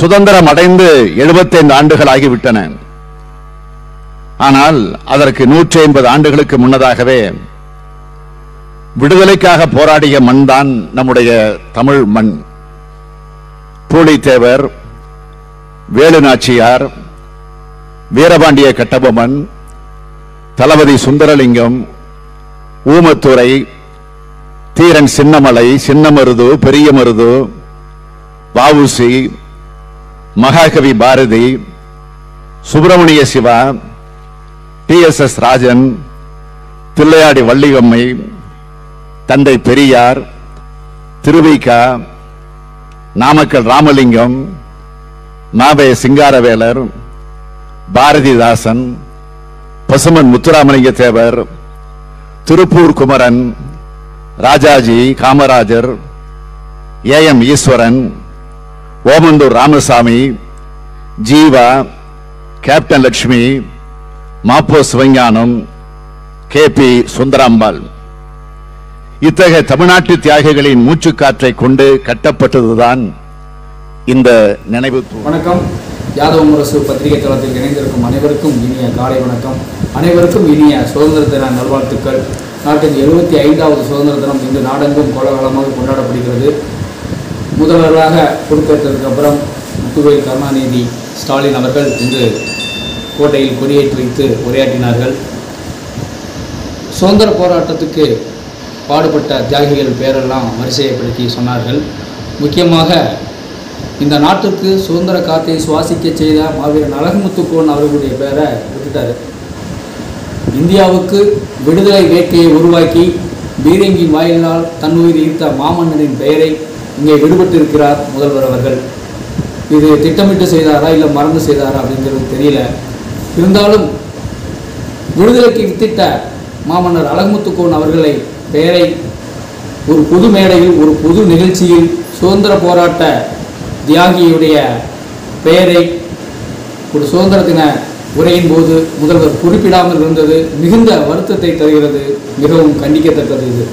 சுதந்திரம் அடைந்து 75 ஆண்டுகள் ஆகிவிட்டன ஆனால் அதற்கு நூற்றி ஐம்பது ஆண்டுகளுக்கு முன்னதாகவே விடுதலைக்காக போராடிய மண்தான் நம்முடைய தமிழ் மண். பூலித்தேவர் வேலுநாச்சியார் வீரபாண்டிய கட்டபொம்மன் தளபதி Sundaralingam Oomathurai Dheeran Chinnamalai Chinnamarudhu Periya Marudhu VOC Mahakavi Bharathi Subramaniya Siva T S S Rajan Thillaiyadi Valliammai Thanthai Periyar Thiruvika Namakkal Ramalingam மாவே Singaravelar Bharathidasan Pasumpon Muthuramalinga Thevar Tiruppur Kumaran Rajaji Kamarajar A M Eswaran Omandur Ramasamy Jeeva captain Lakshmi Mapo Sivagnanam K B Sundarambal. இத்தகைய தமிழ்நாட்டு தியாகிகளின் மூச்சுக்காற்றை கொண்டு கட்டப்பட்டதுதான் இந்த நினைவு வணக்கம். யாதவ முரசு பத்திரிகை தளத்தில் இணைந்திருக்கும் அனைவருக்கும் இனிய காலை வணக்கம். அனைவருக்கும் இனிய சுதந்திர தின நல்வாழ்த்துக்கள். நாட்டின் எழுபத்தி ஐந்தாவது சுதந்திர தினம் இன்று நாடெங்கும் கோலாகலமாக கொண்டாடப்படுகிறது. முதல்வராக பொறுப்பேற்றதுக்கு அப்புறம் முத்துவேல் கருணாநிதி ஸ்டாலின் அவர்கள் இன்று கோட்டையில் கொடியேற்றி வைத்து உரையாற்றினார்கள். சுதந்திர போராட்டத்துக்கு பாடுபட்ட தியாகிகள் பேரெல்லாம் வரிசையப்படுத்தி சொன்னார்கள். முக்கியமாக இந்த நாட்டுக்கு சுதந்திர காத்தை சுவாசிக்க செய்த மாவீரன் அழகுமுத்துக்கோன் அவர்களுடைய பேரை விட்டுட்டார். இந்தியாவுக்கு விடுதலை வேட்கையை உருவாக்கி பீரங்கி வாயிலால் தன்னுயிர் ஈர்த்த மாமன்னரின் பெயரை இங்கே விடுபட்டிருக்கிறார் முதல்வர் அவர்கள். இது திட்டமிட்டு செய்தாரா இல்லை மறந்து செய்தாரா அப்படிங்கிறது தெரியல. இருந்தாலும் விடுதலைக்கு வித்திட்ட மாமன்னர் அழகுமுத்துக்கோன் அவர்களை பெயரை ஒரு பொது மேடையில் ஒரு பொது நிகழ்ச்சியில் சுதந்திர போராட்ட தியாகியுடைய பெயரை ஒரு சுதந்திர தின உரையின் போது முதல்வர் குறிப்பிடாமல் இருந்தது. மிகுந்த வருத்தத்தை தருகிறது. மிகவும் கண்டிக்கத்தக்கது இது.